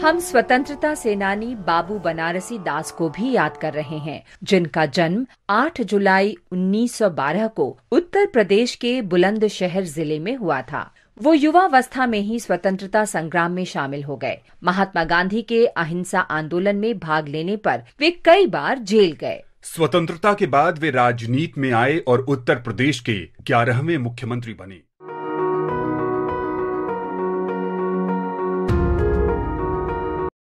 हम स्वतंत्रता सेनानी बाबू बनारसी दास को भी याद कर रहे हैं, जिनका जन्म 8 जुलाई 1912 को उत्तर प्रदेश के बुलंदशहर ज़िले में हुआ था। वो युवावस्था में ही स्वतंत्रता संग्राम में शामिल हो गए। महात्मा गांधी के अहिंसा आंदोलन में भाग लेने पर वे कई बार जेल गए। स्वतंत्रता के बाद वे राजनीति में आए और उत्तर प्रदेश के ग्यारहवें मुख्यमंत्री बने।